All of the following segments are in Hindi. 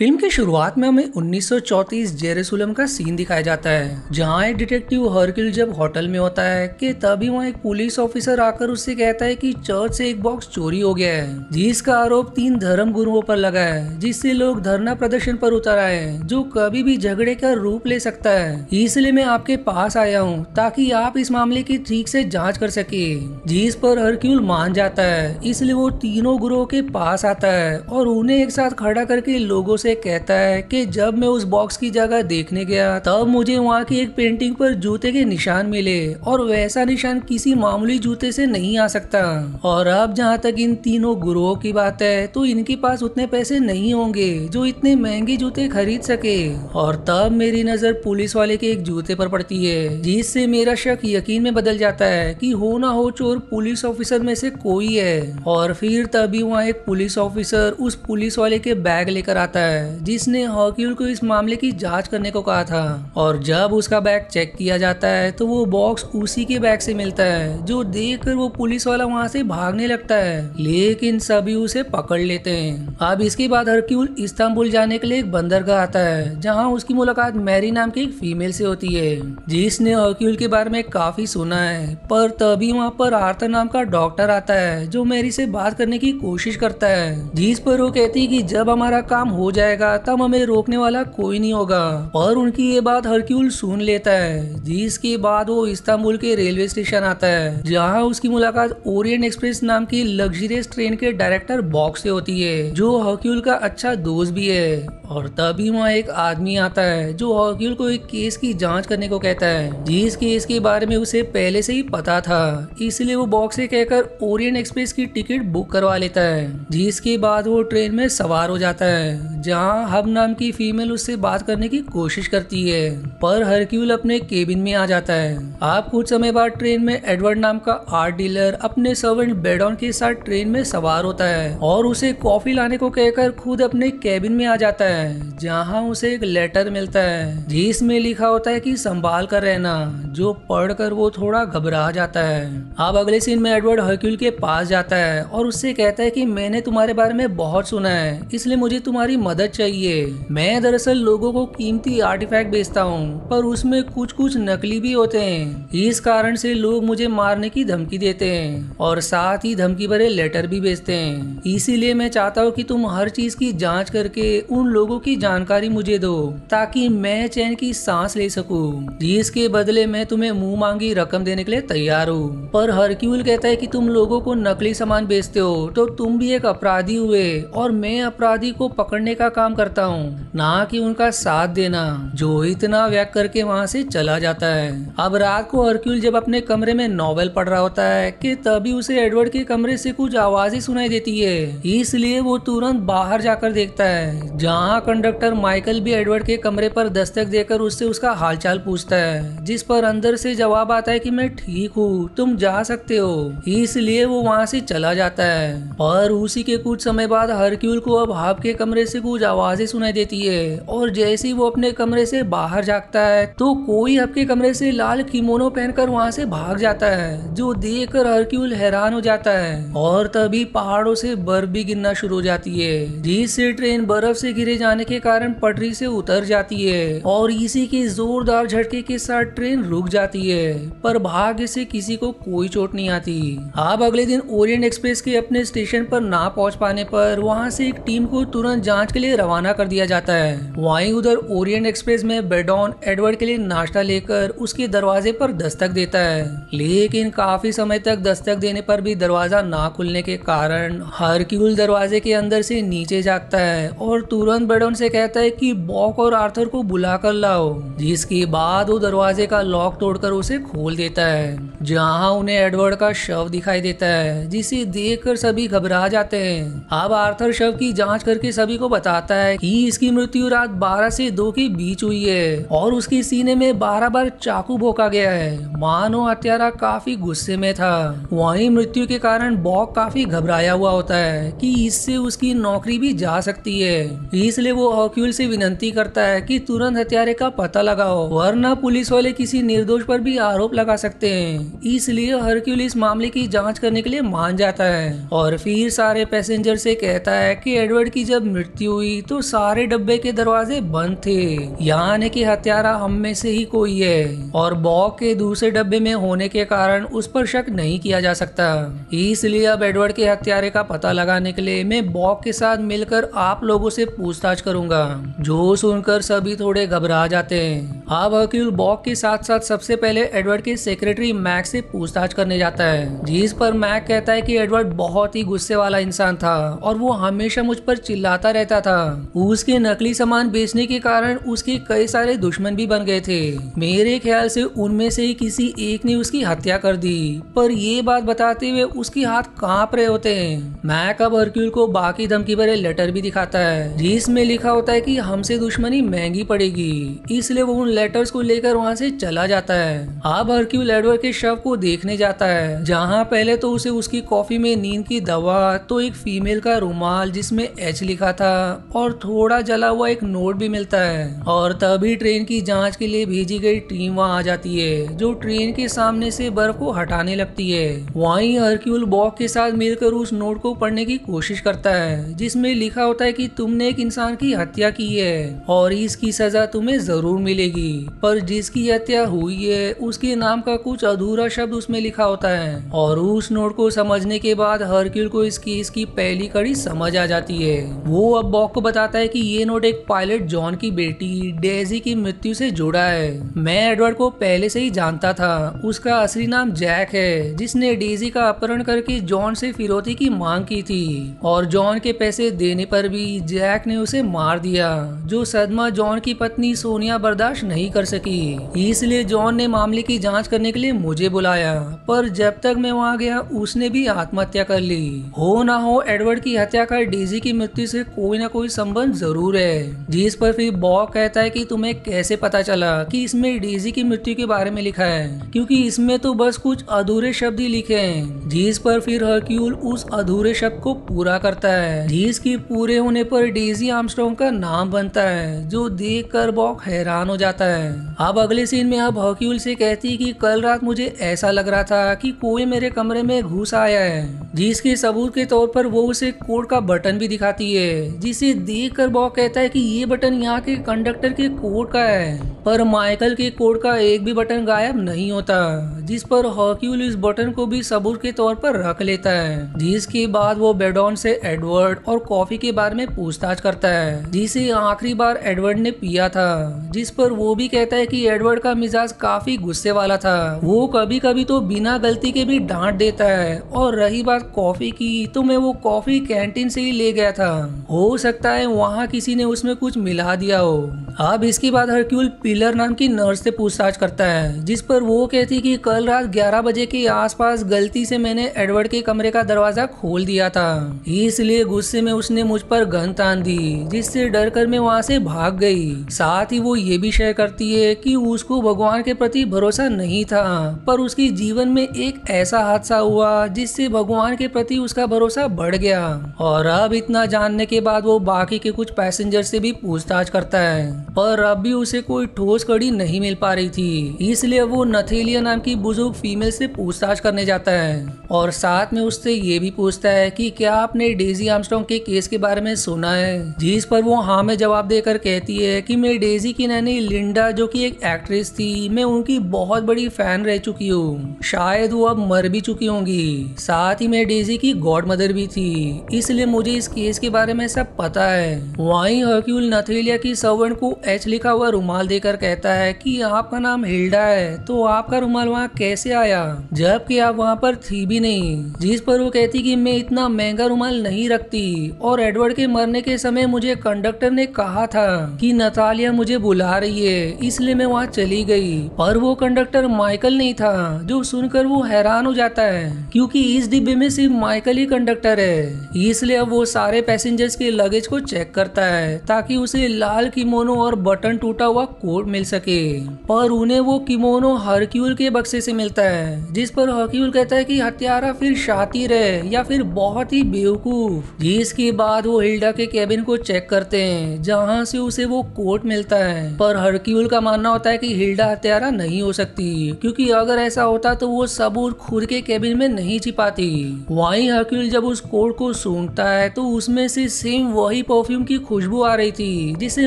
फ़िल्म की शुरुआत में हमें 1934 जेरूसलम का सीन दिखाया जाता है, जहाँ एक डिटेक्टिव हरकिल जब होटल में होता है कि तभी वहाँ एक पुलिस ऑफिसर आकर उससे कहता है कि चर्च से एक बॉक्स चोरी हो गया है, जिसका आरोप तीन धर्म गुरुओं पर लगा है, जिससे लोग धरना प्रदर्शन पर उतर आए हैं, जो कभी भी झगड़े का रूप ले सकता है। इसलिए मैं आपके पास आया हूँ, ताकि आप इस मामले की ठीक से जाँच कर सके, जिस पर हरक्यूल मान जाता है। इसलिए वो तीनों गुरुओं के पास आता है और उन्हें एक साथ खड़ा करके लोगों से कहता है कि जब मैं उस बॉक्स की जगह देखने गया, तब मुझे वहाँ की एक पेंटिंग पर जूते के निशान मिले और वैसा निशान किसी मामूली जूते से नहीं आ सकता। और अब जहाँ तक इन तीनों गुरुओं की बात है तो इनके पास उतने पैसे नहीं होंगे जो इतने महँगे जूते खरीद सके। और तब मेरी नज़र पुलिस वाले के एक जूते पर पड़ती है, जिससे मेरा शक यकीन में बदल जाता है कि हो ना हो चोर पुलिस ऑफिसर में से कोई है। और फिर तभी वहाँ एक पुलिस ऑफिसर उस पुलिस वाले के बैग लेकर आता है। जिसने हॉक्यूल को इस मामले की जाँच करने को कहा था। और जब उसका बैग चेक किया जाता है तो वो बॉक्स उसी के बैग से मिलता है, जो देखकर वो पुलिस वाला वहाँ से भागने लगता है। लेकिन सभी उसे पकड़ लेते हैं। अब इसके बाद हरक्यूल इस्तांबुल जाने के लिए एक बंदरगाह आता है, जहाँ उसकी मुलाकात मैरी नाम की एक फीमेल से होती है, जिसने हॉक्यूल के बारे में काफ़ी सुना है। पर तभी वहाँ पर आर्थर नाम का डॉक्टर आता है, जो मैरी से बात करने की कोशिश करता है, जिस पर वो कहती है कि जब हमारा काम हो जाएगा, तब हमें रोकने वाला कोई नहीं होगा। और उनकी ये बात हरक्यूल सुन लेता है, जिसके बाद वो इस्तांबुल के रेलवे स्टेशन आता है, जहाँ उसकी मुलाकात ओरियंट एक्सप्रेस नाम की लग्जरियस ट्रेन के डायरेक्टर बॉक्स से होती है, जो हरक्यूल का अच्छा दोस्त भी है। और तभी वहाँ एक आदमी आता है, जो हॉक्यूल को एक केस की जाँच करने को कहता है, जिस केस के बारे में उसे पहले से ही पता था। इसलिए वो बॉक्स से कहकर ओरियंट एक्सप्रेस की टिकट बुक करवा लेता है, जिसके बाद वो ट्रेन में सवार हो जाता है। जहाँ हब नाम की फीमेल उससे बात करने की कोशिश करती है, पर हरक्यूल अपने केबिन में आ जाता है। आप कुछ समय बाद ट्रेन में एडवर्ड नाम का आर्ट डीलर अपने सर्वेंट बेडॉन के साथ ट्रेन में सवार होता है और उसे कॉफ़ी लाने को कहकर खुद अपने केबिन में आ जाता है, जहाँ उसे एक लेटर मिलता है, जिसमें लिखा होता है कि संभाल कर रहना, जो पढ़कर वो थोड़ा घबरा जाता है। अब अगले सीन में एडवर्ड हरक्यूल के पास जाता है और उससे कहता है कि मैंने तुम्हारे बारे में बहुत सुना है, इसलिए मुझे तुम्हारी मदद चाहिए। मैं दरअसल लोगों को कीमती आर्टिफैक्ट बेचता हूँ, पर उसमें कुछ कुछ नकली भी होते हैं। इस कारण से लोग मुझे मारने की धमकी देते हैं, और साथ ही धमकी भरे लेटर भी भेजते हैं। इसीलिए मैं चाहता हूँ कि तुम हर चीज़ की जाँच करके उन लोगों की जानकारी मुझे दो, ताकि मैं चैन की सांस ले सकूँ। जिसके बदले मैं तुम्हें मुँह मांगी रकम देने के लिए तैयार हूँ। पर हरक्यूल कहता है कि तुम लोगों को नकली सामान बेचते हो तो तुम भी एक अपराधी हुए, और मैं अपराधी को पकड़ने का काम करता हूँ। ना कि उनका साथ देना, जो इतना व्यक्त करके वहाँ से चला जाता है। अब रात को हरक्यूल जब अपने कमरे में नॉवेल पढ़ रहा होता है कि तभी उसे एडवर्ड के कमरे से कुछ आवाज़ें सुनाई देती है। इसलिए वो तुरंत बाहर जाकर देखता है, जहाँ कंडक्टर माइकल भी एडवर्ड के कमरे पर दस्तक देकर उससे उसका हालचाल पूछता है, जिस पर अंदर से जवाब आता है कि मैं ठीक हूँ, तुम जा सकते हो। इसलिए वो वहाँ से चला जाता है। और उसी के कुछ समय बाद हरक्यूल को अब हाफ़ के कमरे से कुछ आवाज़ें सुनाई देती है और जैसे ही वो अपने कमरे से बाहर जागता है तो कोई आपके कमरे से लाल किमोनो पहनकर वहाँ से भाग जाता है, जो देख कर हरक्यूल हैरान हो जाता है और तभी पहाड़ों से बर्फ़ भी गिरना शुरू हो जाती है, जिससे ट्रेन बर्फ़ से गिरे जाने के कारण पटरी से उतर जाती है और इसी के जोरदार झटके के साथ ट्रेन रुक जाती है, पर भाग्य से किसी को कोई चोट नहीं आती। आप अगले दिन ओरिएंट एक्सप्रेस के अपने स्टेशन पर ना पहुँच पाने पर वहाँ से एक टीम को तुरंत जाँच के लिए रवाना कर दिया जाता है। वहीं उधर ओरियंट एक्सप्रेस में बेडॉन एडवर्ड के लिए नाश्ता लेकर उसके दरवाजे पर दस्तक देता है। लेकिन काफ़ी समय तक दस्तक देने पर भी दरवाज़ा ना खुलने के कारण हरक्यूल दरवाजे के अंदर से नीचे जागता है और तुरंत बेडॉन से कहता है कि बॉक और आर्थर को बुला कर लाओ, जिसके बाद वो दरवाजे का लॉक तोड़कर उसे खोल देता है, जहाँ उन्हें एडवर्ड का शव दिखाई देता है, जिसे देखकर सभी घबरा जाते हैं। अब आर्थर शव की जाँच करके सभी को बताता है कि इसकी मृत्यु रात 12 से 2 के बीच हुई है और उसके सीने में बारह बार चाकू भोका गया है। मानो हत्यारा काफ़ी गुस्से में था। वही मृत्यु के कारण बॉक काफ़ी घबराया हुआ होता है कि इससे उसकी नौकरी भी जा सकती है। इसलिए वो हॉक्यूल से विनती करता है कि तुरंत हत्यारे का पता लगाओ, वरना पुलिस वाले किसी निर्दोष पर भी आरोप लगा सकते हैं। इसलिए हरक्यूल इस मामले की जाँच करने के लिए मान जाता है और फिर सारे पैसेंजर से कहता है कि एडवर्ड की जब मृत्यु हुई हुई तो सारे डब्बे के दरवाजे बंद थे। यहाँ की हत्यारा हम में से ही कोई है और बॉक के दूसरे डब्बे में होने के कारण उस पर शक नहीं किया जा सकता। इसलिए अब एडवर्ड के हत्यारे का पता लगाने के लिए मैं बॉक के साथ मिलकर आप लोगों से पूछताछ करूँगा। जो सुनकर सभी थोड़े घबरा जाते हैं। अब हकील बॉक के साथ साथ सबसे पहले एडवर्ड के सेक्रेटरी मैक से पूछताछ करने जाता है, जिस पर मैक कहता है कि एडवर्ड बहुत ही गुस्से वाला इंसान था और वो हमेशा मुझ पर चिल्लाता रहता था। उसके नकली सामान बेचने के कारण उसके कई सारे दुश्मन भी बन गए थे। मेरे ख्याल से उनमें से किसी एक ने उसकी हत्या कर दी। पर ये बात बताते हुए उसके हाथ काँप रहे होते हैं। मैक अब हरक्यूल को बाकी धमकी भरे लेटर भी दिखाता है, जिसमें लिखा होता है कि हमसे दुश्मनी महँगी पड़ेगी, इसलिए वो उन लेटर्स को लेकर वहाँ से चला जाता है। अब हरक्यूल एडवर्ड के शव को देखने जाता है, जहाँ पहले तो उसे उसकी कॉफ़ी में नींद की दवा तो एक फीमेल का रुमाल जिसमें एच लिखा था और थोड़ा जला हुआ एक नोट भी मिलता है। और तभी ट्रेन की जाँच के लिए भेजी गई टीम वहाँ आ जाती है, जो ट्रेन के सामने से बर्फ़ को हटाने लगती है। वहीं हरक्यूल बॉक के साथ मिलकर उस नोट को पढ़ने की कोशिश करता है, जिसमें लिखा होता है कि तुमने एक इंसान की हत्या की है, और इसकी सजा तुम्हें ज़रूर मिलेगी। पर जिसकी हत्या हुई है, उसके नाम का कुछ अधूरा शब्द उसमें लिखा होता है। और उस नोट को समझने के बाद हरक्यूल को इस केस की पहली कड़ी समझ आ जाती है। वो अब बॉक को बताता है कि ये नोट एक पायलट जॉन की बेटी डेजी की मृत्यु से जुड़ा है। मैं एडवर्ड को पहले से ही जानता था। उसका असली नाम जैक है, जिसने डेजी का अपहरण करके जॉन से फिरौती की मांग की थी। और जॉन के पैसे देने पर भी जैक ने उसे मार दिया, जो सदमा जॉन की पत्नी सोनिया बर्दाश्त नहीं कर सकी। इसलिए जॉन ने मामले की जाँच करने के लिए मुझे बुलाया, पर जब तक मैं वहाँ गया, उसने भी आत्महत्या कर ली। हो ना हो, एडवर्ड की हत्या कर डेजी की मृत्यु से कोई ना कोई संबंध ज़रूर है। जिस पर फिर बॉक कहता है कि तुम्हें कैसे पता चला कि इसमें डेजी की मृत्यु के बारे में लिखा है, क्योंकि इसमें तो बस कुछ अधूरे शब्द ही लिखे हैं। जिस पर फिर हरक्यूल उस अधूरे शब्द को पूरा करता है। जिसके पूरे होने पर डेजी आर्मस्ट्रॉन्ग का नाम बनता है, जो देख कर बॉक हैरान हो जाता है। अब अगले सीन में अब हरक्यूल से कहती कि कल रात मुझे ऐसा लग रहा था कि कोई मेरे कमरे में घुस आया है। जिसके सबूत के तौर पर वो उसे कोड का बटन भी दिखाती है, जिसे देख कर बॉक कहता है कि ये बटन यहाँ के कंडक्टर के कोड का है। पर माइकल के कोड का एक भी बटन गायब नहीं होता, जिस पर हॉक्यूल इस बटन को भी सबूत के तौर पर रख लेता है। जिसके बाद वो बेडॉन से एडवर्ड और कॉफ़ी के बारे में पूछताछ करता है, जिसे आखिरी बार एडवर्ड ने पिया था, जिस पर वो भी कहता है कि एडवर्ड का मिजाज काफ़ी गुस्से वाला था। वो कभी कभी तो बिना गलती के भी डांट देता है, और रही बात कॉफ़ी की तो मैं वो कॉफ़ी कैंटीन से ही ले गया था। हो सकता है वहाँ किसी ने उसमें कुछ मिला दिया हो। अब इसके बाद हरक्यूल पिलर नाम की नर्स से पूछताछ करता है, जिस पर वो कहती कि कल रात 11 बजे के आसपास गलती से मैंने एडवर्ड के कमरे का दरवाज़ा खोल दिया था। इसलिए गुस्से में उसने मुझ पर गन तान दी, जिससे डर कर मैं वहाँ से भाग गई। साथ ही वो ये भी शेयर करती है कि उसको भगवान के प्रति भरोसा नहीं था, पर उसके जीवन में एक ऐसा हादसा हुआ जिससे भगवान के प्रति उसका भरोसा बढ़ गया। और अब इतना जानने के बाद वो बाकी के कुछ पैसेंजर से भी पूछताछ करता है, पर अब भी उसे कोई ठोस कड़ी नहीं मिल पा रही थी, इसलिए वो नथेलिया नाम की बुज़ुर्ग फीमेल से पूछताछ करने जाता है। और साथ में उससे ये भी पूछता है कि क्या आपने डेजी आर्मस्ट्रॉन्ग के केस के बारे में सुना है? जिस पर वो हाँ में जवाब देकर कहती है कि मैं डेजी की नैनी लिंडा, जो कि एक एक्ट्रेस थी, मैं उनकी बहुत बड़ी फ़ैन रह चुकी हूँ। शायद वो अब मर भी चुकी होंगी। साथ ही मैं डेजी की गॉड मदर भी थी, इसलिए मुझे इस केस के बारे में सब पता है। वहीं हर्क्यूल नथेलिया की सर्वेंट को एच लिखा हुआ रुमाल देकर कहता है कि आपका नाम हिल्डा है तो आपका रुमाल वहाँ कैसे आया? जबकि आप वहाँ पर थी भी नहीं, जिस पर वो कहती कि मैं इतना महँगा रुमाल नहीं रखती, और एडवर्ड के मरने के समय मुझे कंडक्टर ने कहा था कि नतालिया मुझे बुला रही है, इसलिए मैं वहाँ चली गई। पर वो कंडक्टर माइकल नहीं था, जो सुनकर वो हैरान हो जाता है, क्योंकि इस डिब्बे में सिर्फ़ माइकल ही कंडक्टर है। इसलिए अब वो सारे पैसेंजर्स के लगेज को चेक करता है ताकि उसे लाल किमोनो और बटन टूटा हुआ कोट मिल सके। पर उन्हें वो किमोनो हरक्यूल के बक्से से मिलता है, जिस पर हरक्यूल कहता है कि हत्यारा फिर शातिर है या फिर बहुत ही बेवकूफ़। जिसके बाद वो हिल्डा के केबिन को चेक करते हैं, जहाँ से उसे वो कोट मिलता है। पर हरक्यूल का मानना होता है कि हिल्डा हत्यारा नहीं हो सकती, क्योंकि अगर ऐसा होता तो वो सबूत खुद के केबिन में नहीं छिपाती। वहीं हरक्यूल जब उस कोट को सूंघता है तो उसमें से सेम वही गहरी परफ्यूम की खुशबू आ रही थी, जिसे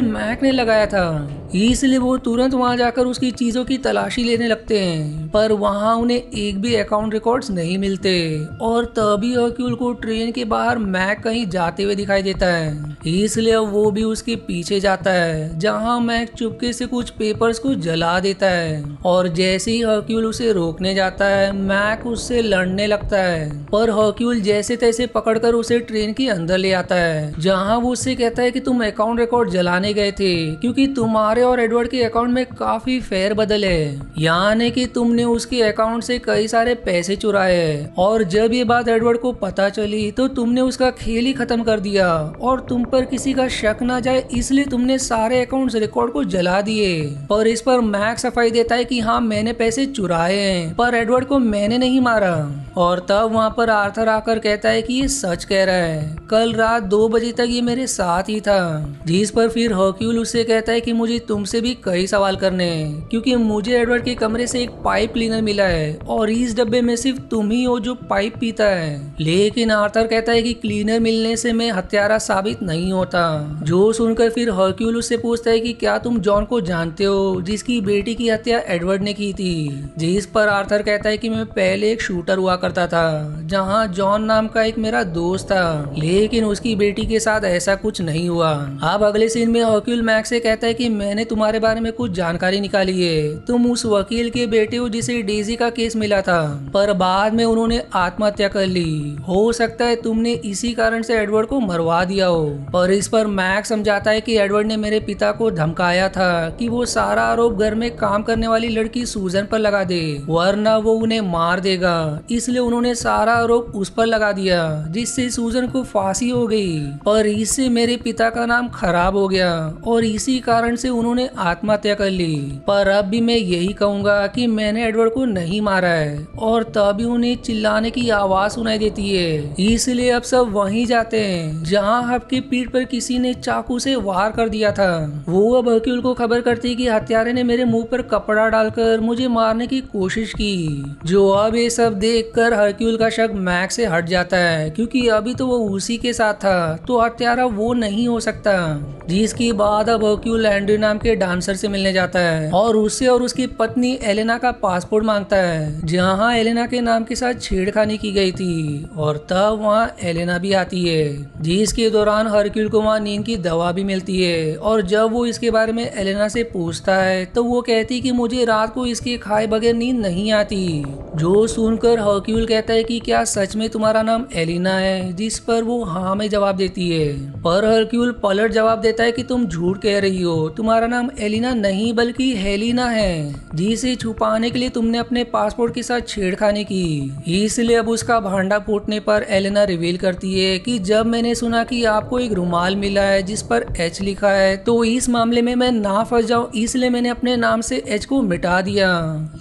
मैक ने लगाया था। इसलिए वो तुरंत वहाँ जाकर उसकी चीज़ों की तलाशी लेने लगते हैं, पर वहाँ उन्हें एक भी अकाउंट रिकॉर्ड्स नहीं मिलते। और तभी हर्क्यूल को ट्रेन के बाहर मैक कहीं जाते हुए दिखाई देता है। इसलिए वो भी उसके पीछे जाता है, जहाँ मैक चुपके से कुछ पेपर्स को जला देता है। और जैसे ही हर्क्यूल उसे रोकने जाता है मैक उससे लड़ने लगता है। पर हर्क्यूल जैसे तैसे पकड़कर उसे ट्रेन के अंदर ले आता है जहाँ वो उससे कहता है कि तुम अकाउंट रिकॉर्ड जलाने गए थे, क्योंकि तुम्हारे और एडवर्ड के अकाउंट में काफ़ी फेर बदल है। यानी कि तुमने उसके अकाउंट से कई सारे पैसे चुराए और जब ये बात एडवर्ड को पता चली तो तुमने उसका खेल ही खत्म कर दिया। और तुम पर किसी का शक ना जाए, इसलिए तुमने सारे अकाउंट्स रिकॉर्ड को जला दिए। पर इस पर मैक सफ़ाई देता है कि हाँ मैंने पैसे चुराए हैं, पर एडवर्ड को मैंने नहीं मारा। और तब वहाँ पर आर्थर आकर कहता है कि ये सच कह रहा है। कल रात दो बजे तक ये मेरे साथ ही था। जिस पर फिर हॉक्यूल उससे कहता है कि मुझे तुमसे भी कई सवाल करने हैं, क्योंकि मुझे एडवर्ड के कमरे से एक पाइप क्लीनर मिला है, और इस डब्बे में सिर्फ़ तुम ही हो जो पाइप पीता है। लेकिन आर्थर कहता है कि क्लीनर मिलने से मैं हत्यारा साबित नहीं होता। जो सुनकर फिर हॉक्यूल उससे पूछता है कि क्या तुम जॉन को जानते हो, जिसकी बेटी की हत्या एडवर्ड ने की थी? जिस पर आर्थर कहता है कि मैं पहले एक शूटर हुआ करता था, जहाँ जॉन नाम का एक मेरा दोस्त था। लेकिन उसकी बेटी के साथ ऐसा कुछ नहीं हुआ। अब अगले सीन में हर्क्यूल मैक्स से कहता है कि मैंने तुम्हारे बारे में कुछ जानकारी निकाली है। तुम उस वकील के बेटे हो जिसे डेजी का केस मिला था, पर बाद में उन्होंने आत्महत्या कर ली। हो सकता है तुमने इसी कारण से एडवर्ड को मरवा दिया हो, पर इस पर मैक्स समझाता है कि एडवर्ड ने मेरे पिता को धमकाया था कि वो सारा आरोप घर में काम करने वाली लड़की सूजन पर लगा दे, वरना वो उन्हें मार देगा। इसलिए उन्होंने सारा आरोप उस पर लगा दिया, जिससे सूजन को फांसी हो गई। और इससे मेरे पिता का नाम खराब हो गया और इसी कारण से उन्होंने आत्महत्या कर ली। पर अब भी मैं यही कहूँगा कि मैंने एडवर्ड को नहीं मारा है और तभी उन्हें चिल्लाने की आवाज़ सुनाई देती है। इसलिए अब सब वहीं जाते हैं, जहाँ आपके पीठ पर किसी ने चाकू से वार कर दिया था। वो अब हकील को खबर करती कि हत्यारे ने मेरे मुँह पर कपड़ा डालकर मुझे मारने की कोशिश की, जो अब ये सब देख कर का शक मैक से हट जाता है, क्योंकि अभी तो वो उसी के साथ था। तो हत्यारा वो नहीं हो सकता। जिसके बाद अब हरक्यूल एंड्रू नाम के डांसर से मिलने जाता है। और उससे और उसकी पत्नी एलेना का पासपोर्ट माँगता है, जहाँ एलेना के नाम के साथ छेड़खानी की गई थी। और तब वहाँ एलेना भी आती है, जिसके दौरान हरक्यूल को वहाँ नींद की दवा भी मिलती है। और जब वो इसके बारे में एलेना से पूछता है तो वो कहती कि मुझे रात को इसके खाए बगैर नींद नहीं आती। जो सुनकर हरक्यूल कहता है कि क्या सच में तुम्हारा नाम एलिना है, जिस पर वो हाँ में जवाब देती है। पर हरक्यूल पलट जवाब देता है कि तुम झूठ कह रही हो। तुम्हारा नाम एलिना नहीं, बल्कि हेलिना है। जिसे छुपाने के लिए तुमने अपने पासपोर्ट के साथ छेड़खानी की। इसलिए अब उसका भांडा फूटने पर एलिना रिवील करती है कि जब मैंने सुना कि आपको एक रुमाल मिला है जिस पर एच लिखा है तो इस मामले में मैं ना फंस जाऊँ, इसलिए मैंने अपने नाम से एच को मिटा दिया।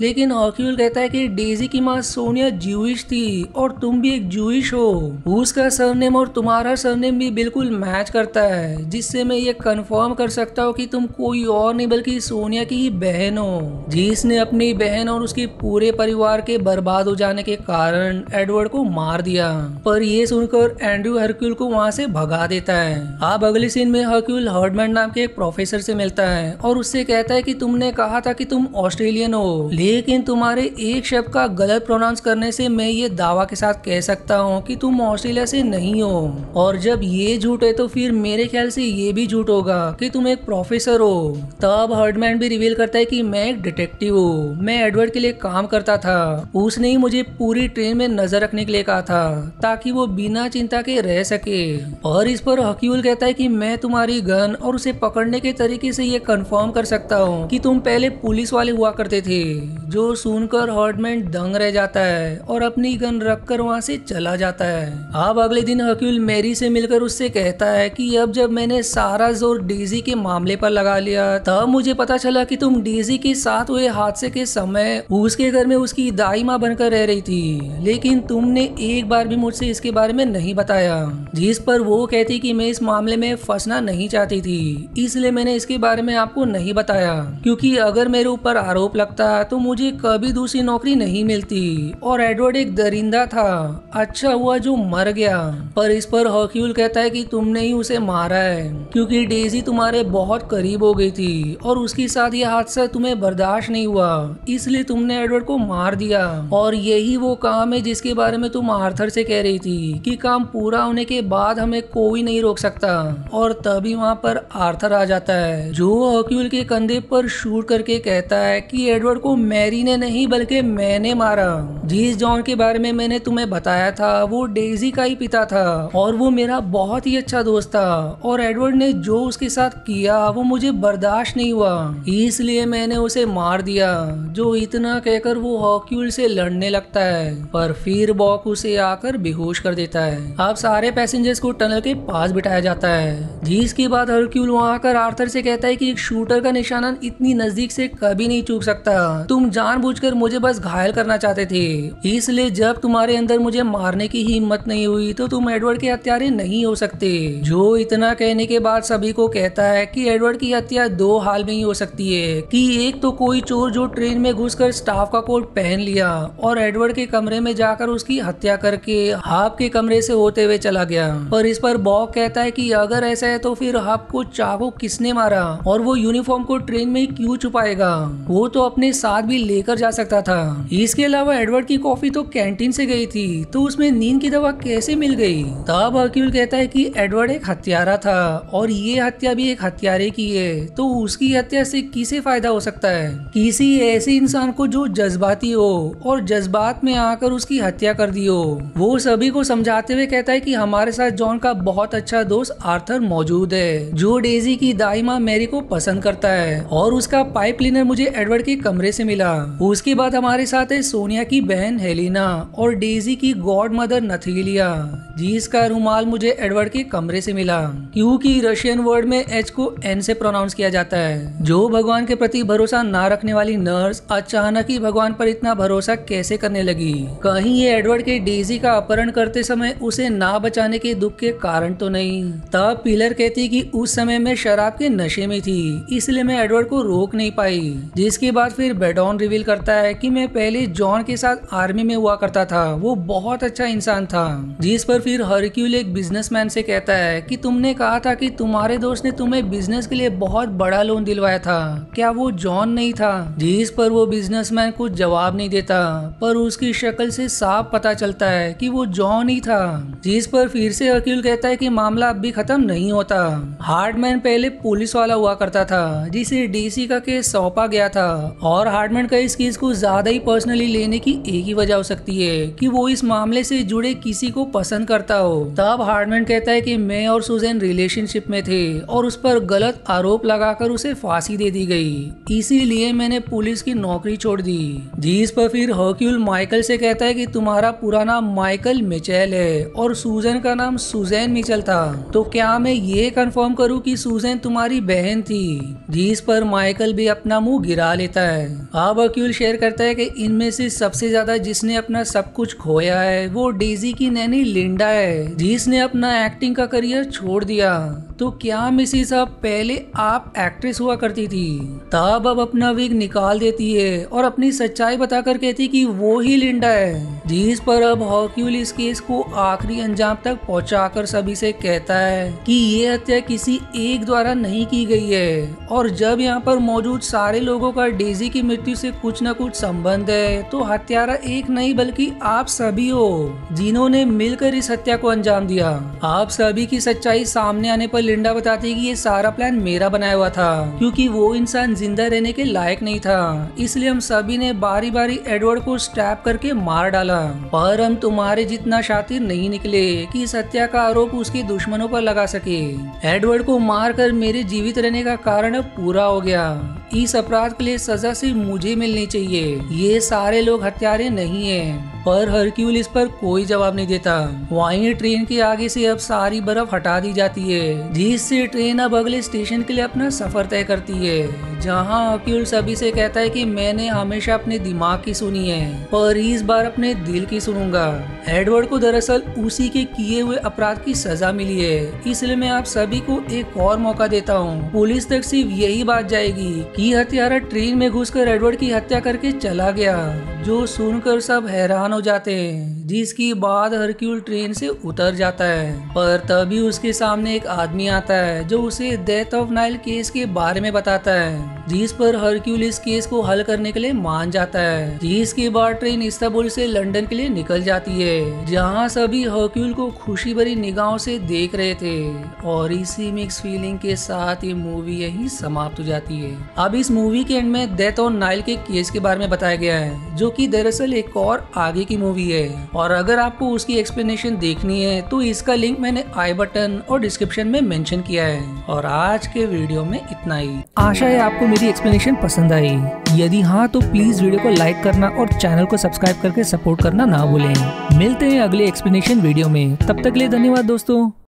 लेकिन हॉक्यूल कहता है कि डेजी की माँ सोनिया जूइश थी, और तुम भी एक जूइश हो। उसका सरनेम और तुम्हारा सरनेम भी बिल्कुल मैच करता है, जिससे मैं ये कंफर्म कर सकता हूँ कि तुम कोई और नहीं, बल्कि सोनिया की ही बहन हो। जिसने अपनी बहन और उसके पूरे परिवार के बर्बाद हो जाने के कारण एडवर्ड को मार दिया। पर ये सुनकर एंड्रू हरक्यूल को वहाँ से भगा देता है। अब अगले सीन में हरक्यूल हर्डमैन नाम के एक प्रोफेसर से मिलता है और उससे कहता है कि तुमने कहा था कि तुम ऑस्ट्रेलियन हो, लेकिन तुम्हारे एक शब्द का गलत प्रोनाउंस करने से मैं ये दावा के साथ कह सकता हूँ कि तुम ऑस्ट्रेलिया से नहीं हो। और जब ये झूठ है तो फिर मेरे ख्याल से ये भी झूठ होगा कि तुम एक प्रोफेसर हो। तब हर्डमैन भी रिवील करता है कि मैं एक डिटेक्टिव हूँ। मैं एडवर्ड के लिए काम करता था। उसने ही मुझे पूरी ट्रेन में नज़र रखने के लिए कहा था, ताकि वो बिना चिंता के रह सके। और इस पर हकीउल कहता है कि मैं तुम्हारी गन और उसे पकड़ने के तरीके से ये कंफर्म कर सकता हूँ कि तुम पहले पुलिस वाले हुआ करते थे, जो सुनकर हॉर्डमैन दंग रह जाता है और अपनी गन रखकर वहाँ से चला जाता है। अब अगले दिन हकीउल मैरी से मिलकर उससे कहता है कि अब जब मैंने सारा ज़ोर डेजी के मामले पर लगा लिया, तब मुझे पता चला कि तुम डेजी के साथ हुए हादसे के समय उसके घर में उसकी दाई माँ बनकर रह रही थी। लेकिन तुमने एक बार भी मुझसे इसके बारे में नहीं बताया, जिस पर वो कहती कि मैं इस मामले में फंसना नहीं चाहती थी। इसलिए मैंने इसके बारे में आपको नहीं बताया, क्योंकि अगर मेरे ऊपर आरोप लगता तो मुझे कभी दूसरी नौकरी नहीं मिलती। और एडवर्ड एक दरिंदा था अच्छा हुआ जो मर गया। पर इस पर हॉक्यूल कहता है कि तुमने ही उसे मारा है, क्योंकि डेजी तुम्हारे बहुत करीब हो गई थी और उसके साथ ये हादसा तुम्हें बर्दाश्त नहीं हुआ, इसलिए तुमने एडवर्ड को मार दिया। और यही वो काम है जिसके बारे में तुम आर्थर से कह रही थी कि काम पूरा होने के बाद हमें कोई नहीं रोक सकता, और तभी वहाँ पर आर्थर आ जाता है, जो हॉक्यूल के कंधे पर शूट करके कहता है कि एडवर्ड को मैरी ने नहीं, बल्कि मैंने मारा। जिस जॉन के बारे में मैंने तुम्हें बताया था, वो डेजी का ही पिता था, और वो मेरा बहुत ही अच्छा दोस्त था और एडवर्ड ने जो उसके साथ किया, वो मुझे बर्दाश्त नहीं हुआ। इसलिए मैंने उसे मार दिया, जो इतना कहकर वो हॉक्यूल से लड़ने लगता है। पर फिर बॉक उसे आकर बेहोश कर देता है। अब सारे पैसेंजर्स को टनल के पास बिठाया जाता है, जिसके बाद हरक्यूल वहाँ आकर आर्थर से कहता है कि एक शूटर का निशाना इतनी नज़दीक से कभी नहीं चूक सकता। तुम जानबूझकर मुझे बस घायल करना चाहते थे। इसलिए जब तुम्हारे अंदर मुझे मारने की हिम्मत नहीं हुई तो तुम एडवर्ड के हत्यारे नहीं हो सकते। जो इतना कहने के बाद सभी को कहता है कि एडवर्ड की हत्या दो हाल में ही हो सकती है, कि एक तो कोई चोर जो ट्रेन में घुसकर स्टाफ का कोट पहन लिया और एडवर्ड के कमरे में जाकर उसकी हत्या करके हाफ़ के कमरे से होते हुए चला गया। पर इस पर बॉक कहता है कि अगर ऐसा है तो फिर हाफ़ को चाकू किसने मारा और वो यूनिफॉर्म को ट्रेन में क्यों छुपाएगा? वो तो अपने साथ भी लेकर जा सकता था। इसके अलावा एडवर्ड की कॉफ़ी तो कैंटीन से गई थी तो उसमें नींद की दवा कैसे मिल गई? तब अक्यूल कहता है कि एडवर्ड एक हत्यारा था और ये हत्या भी एक हत्यारे की है। तो उसकी हत्या से किसे फ़ायदा हो सकता है? किसी ऐसे इंसान को जो जज्बाती हो और जज्बात में आकर उसकी हत्या कर दी हो। वो सभी को समझाते हुए कहता है कि हमारे साथ जॉन का बहुत अच्छा दोस्त आर्थर मौजूद है, जो डेजी की दाई माँ मैरी को पसंद करता है और उसका पाइप क्लीनर मुझे एडवर्ड के कमरे से मिला। उसके बाद हमारे साथ है सोनिया की बहन हेलिना और डेजी की गॉड मदर नथीलिया, जिसका रुमाल मुझे एडवर्ड के कमरे से मिला। क्योंकि रशियन वर्ड में एच को एन से प्रोनाउंस किया जाता है। जो भगवान के प्रति भरोसा ना रखने वाली नर्स अचानक ही भगवान पर इतना भरोसा कैसे करने लगी? कहीं ये एडवर्ड के डेजी का अपहरण करते समय उसे ना बचाने के दुख के कारण तो नहीं। तब पिलर कहती कि उस समय मैं शराब के नशे में थी, इसलिए मैं एडवर्ड को रोक नहीं पाई। जिसके बाद फिर बेडॉन रिवील करता है कि मैं पहले जॉन के साथ आर्मी में हुआ करता था। वो बहुत अच्छा इंसान था। जिस पर फिर हरक्यूल एक बिजनेसमैन से कहता है कि तुमने कहा था कि तुम्हारे दोस्त ने तुम्हें बिज़नेस के लिए बहुत बड़ा लोन दिलवाया था। क्या वो जॉन नहीं था? जिस पर वो बिजनेसमैन कुछ जवाब नहीं देता, पर उसकी शक्ल से साफ़ पता चलता है कि वो जॉन ही था। जिस पर फिर से हरक्यूल कहता है कि मामला अब भी खत्म नहीं होता। हार्डमैन पहले पुलिस वाला हुआ करता था, जिसे डीसी का केस सौंपा गया था, और हार्डमैन का इस केस को ज़्यादा ही पर्सनली लेने की एक ही वजह हो सकती है कि वो इस मामले से जुड़े किसी को पसंद करता हो। तब हार्डमैन कहता है कि मैं और सुजैन रिलेशनशिप में थे और उस पर गलत आरोप लगाकर उसे फांसी दे दी गई। इसीलिए मैंने पुलिस की नौकरी छोड़ दी। जिस पर फिर हॉक्यूल माइकल से कहता है कि तुम्हारा पूरा नाम माइकल मिचेल है और सुजैन का नाम सुजैन मिचेल था। तो क्या मैं ये कंफर्म करूँ कि सुजैन तुम्हारी बहन थी, जिस पर माइकल भी अपना मुँह गिरा लेता है? अब हॉक्यूल शेयर करता है कि इनमें से सबसे ज़्यादा जिसने अपना सब कुछ खोया है, वो डेजी की नैनी लिंडा है, जिसने अपना एक्टिंग का करियर छोड़ दिया। तो क्या मिसिस साहब पहले आप एक्ट्रेस हुआ करती थी? तब अब अपना विग निकाल देती है और अपनी सच्चाई बताकर कहती कि वो ही लिंडा है। जिस पर अब हॉक्यूल इस केस को आखिरी अंजाम तक पहुंचाकर सभी से कहता है कि ये हत्या किसी एक द्वारा नहीं की गई है और जब यहाँ पर मौजूद सारे लोगों का डेजी की मृत्यु से कुछ न कुछ संबंध है तो हत्यारा एक नहीं बल्कि आप सभी हो, जिन्होंने मिलकर इस हत्या को अंजाम दिया। आप सभी की सच्चाई सामने आने पर लिंडा बताती है कि ये सारा प्लान मेरा बनाया हुआ था, क्योंकि वो इंसान ज़िंदा रहने के लायक नहीं था। इसलिए हम सभी ने बारी बारी एडवर्ड को स्टैप करके मार डाला। पर हम तुम्हारे जितना शातिर नहीं निकले कि इस हत्या का आरोप उसके दुश्मनों पर लगा सके। एडवर्ड को मार कर मेरे जीवित रहने का कारण पूरा हो गया। इस अपराध के लिए सजा सिर्फ़ मुझे मिलनी चाहिए। ये सारे लोग हत्यारे नहीं है। पर हरक्यूल इस पर कोई जवाब नहीं देता। वहीं ट्रेन के आगे से अब सारी बर्फ़ हटा दी जाती है, जिससे ट्रेन अब अगले स्टेशन के लिए अपना सफ़र तय करती है, जहाँ हरक्यूल सभी से कहता है कि मैंने हमेशा अपने दिमाग की सुनी है, पर इस बार अपने दिल की सुनूँगा। एडवर्ड को दरअसल उसी के किए हुए अपराध की सजा मिली है, इसलिए मैं आप सभी को एक और मौका देता हूँ। पुलिस तक सिर्फ़ यही बात जाएगी कि हत्यारा ट्रेन में घुसकर एडवर्ड की हत्या करके चला गया, जो सुनकर सब हैरान हो जाते हैं। जिसकी बाद हरक्यूल ट्रेन से उतर जाता है। पर तभी उसके सामने एक आदमी आता है, जो उसे डेथ ऑफ़ नाइल केस के बारे में बताता है। जिस पर हरक्यूल इस केस को हल करने के लिए मान जाता है। जिसके बाद ट्रेन इस्तांबुल से लंदन के लिए निकल जाती है, जहाँ सभी हरक्यूल को खुशी भरी निगाहों से देख रहे थे। और इसी मिक्स फीलिंग के साथ ये मूवी यही समाप्त हो जाती है। अब इस मूवी के एंड में डेथ ऑन नाइल के केस के बारे में बताया गया है, जो कि दरअसल एक और आगे की मूवी है। और अगर आपको उसकी एक्सप्लेनेशन देखनी है तो इसका लिंक मैंने आई बटन और डिस्क्रिप्शन में मेंशन किया है। और आज के वीडियो में इतना ही। आशा है आपको मेरी एक्सप्लेनेशन पसंद आई। यदि हाँ तो प्लीज़ वीडियो को लाइक करना और चैनल को सब्सक्राइब करके सपोर्ट करना ना भूलें। मिलते हैं अगले एक्सप्लेनेशन वीडियो में। तब तक लिए धन्यवाद दोस्तों।